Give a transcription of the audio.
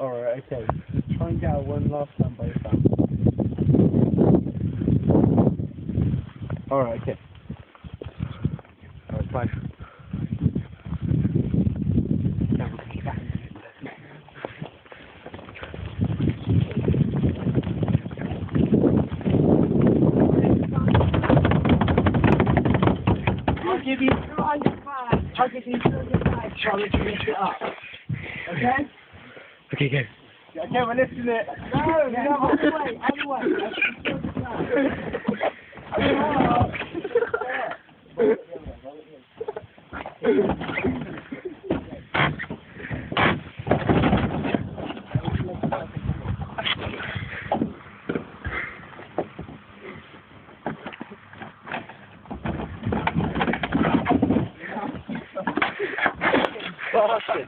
Alright, okay. Try and get out one last time by yourself. Alright, okay. Alright, bye. I'll give you 200 bags. I'll give you 200 bags, Charlie, to lift it up. Okay? Okay, go. I oh, can't listen to it. No, no, other way, other way. Fuck it.